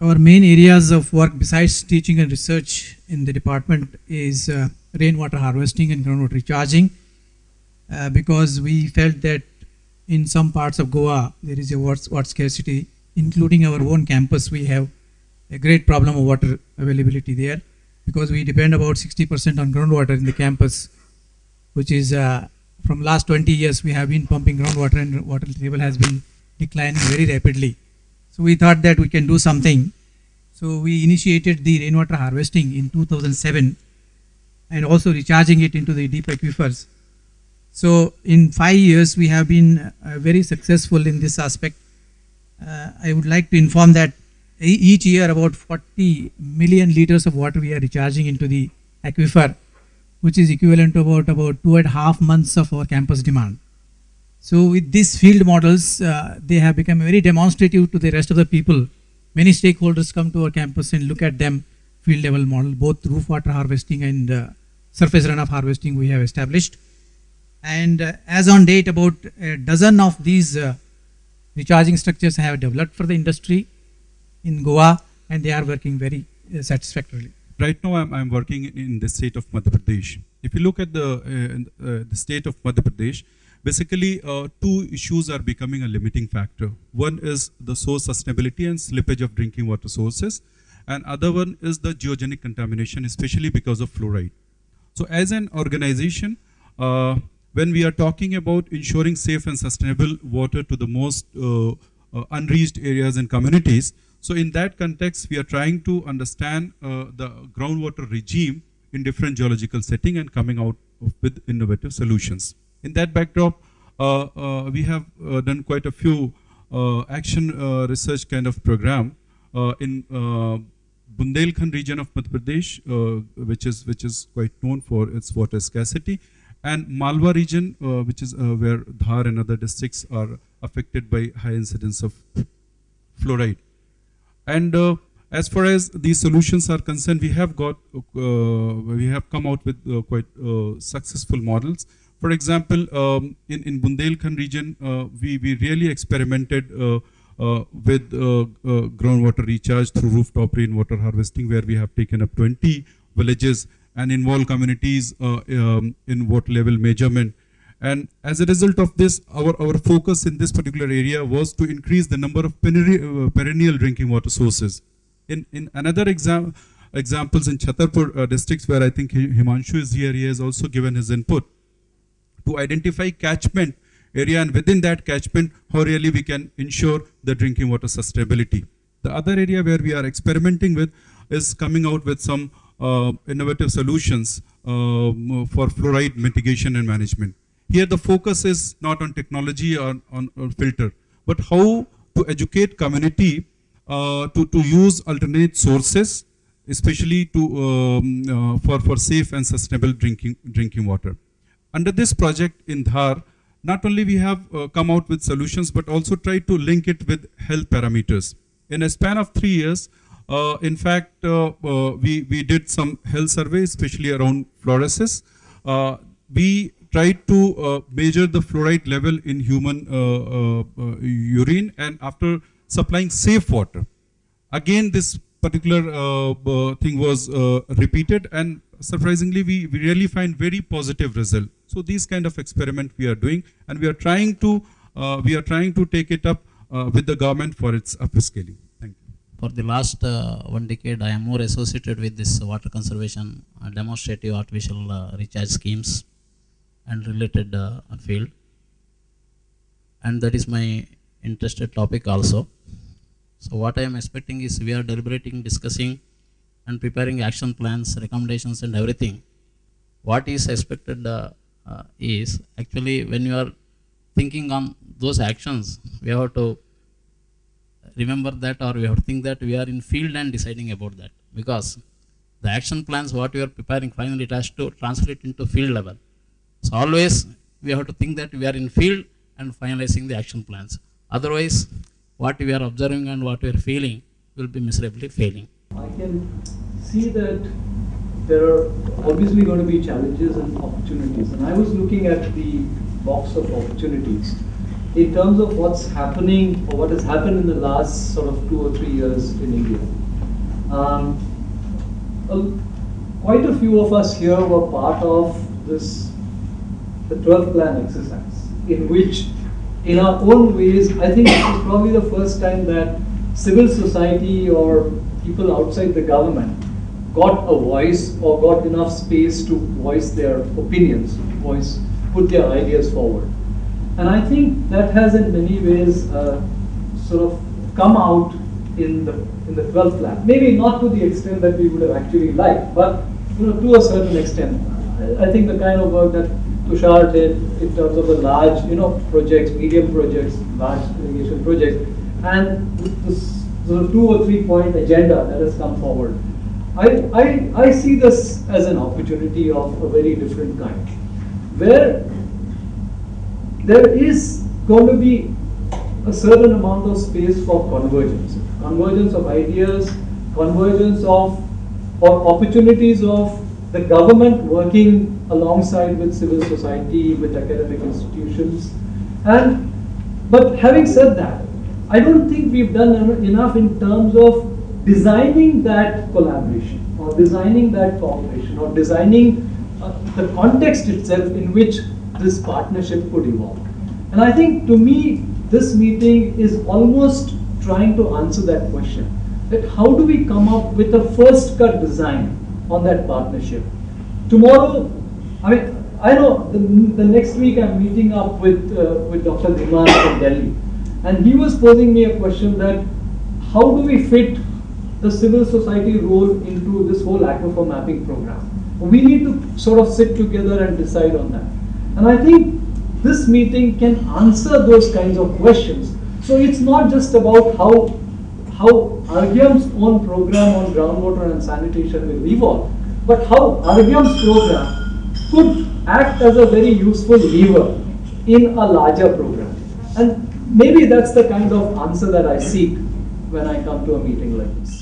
our main areas of work besides teaching and research in the department is uh, rainwater harvesting and groundwater recharging uh, because we felt that in some parts of Goa there is a water, scarcity, including our own campus. We have a great problem of water availability there because we depend about 60% on groundwater in the campus, which is uh, from last 20 years we have been pumping groundwater and water table has been declining very rapidly. So we thought that we can do something. So we initiated the rainwater harvesting in 2007 and also recharging it into the deep aquifers. So in five years, we have been uh, very successful in this aspect. Uh, I would like to inform that each year about 40 million liters of water we are recharging into the aquifer, which is equivalent to about about two and a half months of our campus demand. So with these field models, uh, they have become very demonstrative to the rest of the people. Many stakeholders come to our campus and look at them field level model, both roof water harvesting and uh, surface runoff harvesting we have established. And uh, as on date, about a dozen of these uh, recharging structures have developed for the industry in Goa, and they are working very uh, satisfactorily. Right now, I'm, I'm working in- the state of Madhya Pradesh. If you look at the, uh, the state of Madhya Pradesh, basically uh, two issues are becoming a limiting factor. One is the source sustainability and slippage of drinking water sources, and other one is the geogenic contamination, especially because of fluoride. So, as an organization, uh, when we are talking about ensuring safe and sustainable water to the most uh, uh, unreached areas and communities, so in that context, we are trying to understand uh, the groundwater regime in different geological setting and coming out with innovative solutions. In that backdrop, uh, uh, we have uh, done quite a few action research kind of program in Bundelkhand region of Madhya Pradesh, which is which is quite known for its water scarcity, and Malwa region, which is where Dhar and other districts are affected by high incidence of fluoride. And uh, as far as these solutions are concerned, we have got uh, we have come out with uh, quite successful models. For example, um, in in Bundelkhand region, uh, we we really experimented uh, uh, with groundwater recharge through rooftop rainwater harvesting, where we have taken up 20 villages and involved communities um, in water level measurement. And as a result of this, our, our focus in this particular area was to increase the number of perennial drinking water sources. In, in another exam- examples in Chhatarpur uh, districts, where I think Himanshu is here, he has also given his input to identify catchment area and within that catchment, how really we can ensure the drinking water sustainability. The other area where we are experimenting with is coming out with some uh, innovative solutions um, for fluoride mitigation and management. Here, the focus is not on technology or on RO filter, but how to educate community uh, to, to use alternate sources, especially to um, uh, for for safe and sustainable drinking drinking water. Under this project in Dhar, not only we have uh, come out with solutions, but also try to link it with health parameters. In a span of three years, uh, in fact, uh, uh, we, we did some health surveys, especially around fluorosis. Uh, we tried to uh, measure the fluoride level in human urine and after supplying safe water. Again, this particular thing was repeated and surprisingly we, we really find very positive result. So these kind of experiment we are doing and we are trying to uh, we are trying to take it up uh, with the government for its upscaling. Thank you. For the last uh, one decade, I am more associated with this water conservation, uh, demonstrative artificial uh, recharge schemes, and related uh, field. And that is my interested topic also. So what I am expecting is we are deliberating, discussing, and preparing action plans, recommendations, and everything. What is expected uh, uh, is actually when you are thinking on those actions, we have to remember that or we have to think that we are in field and deciding about that. Because the action plans what we are preparing finally it has to translate into field level. So always we have to think that we are in field and finalizing the action plans. Otherwise what we are observing and what we are feeling will be miserably failing. I can see that there are obviously going to be challenges and opportunities. And I was looking at the box of opportunities. in terms of what's happening or what has happened in the last sort of two or three years in India. Um, quite a few of us here were part of this, the 12th plan exercise, in which, in our own ways, I think this is probably the first time that civil society or people outside the government got a voice or got enough space to voice their opinions, voice, put their ideas forward. And I think that has in many ways uh, sort of come out in the in the 12th plan. Maybe not to the extent that we would have actually liked, but you know, to a certain extent. I, I think the kind of work that Tushar did in terms of the large, you know, projects, medium projects, large irrigation projects, and the sort of two or three point agenda that has come forward. I, I, I see this as an opportunity of a very different kind, where there is going to be a certain amount of space for convergence, convergence of ideas, convergence of or opportunities of the government working alongside with civil society, with academic institutions, and but having said that, I don't think we've done enough in terms of designing that collaboration or designing that cooperation or designing uh, the context itself in which this partnership could evolve. And I think to me, this meeting is almost trying to answer that question. That how do we come up with a first cut design on that partnership? Tomorrow, I mean, I know the, the next week I'm meeting up with, uh, with Dr. Dhiman from Delhi. And he was posing me a question that how do we fit the civil society role into this whole aquifer mapping program? We need to sort of sit together and decide on that. And I think this meeting can answer those kinds of questions. So it's not just about how how Arghyam's own program on groundwater and sanitation will evolve, but how Arghyam's program could act as a very useful lever in a larger program. And maybe that's the kind of answer that I seek when I come to a meeting like this.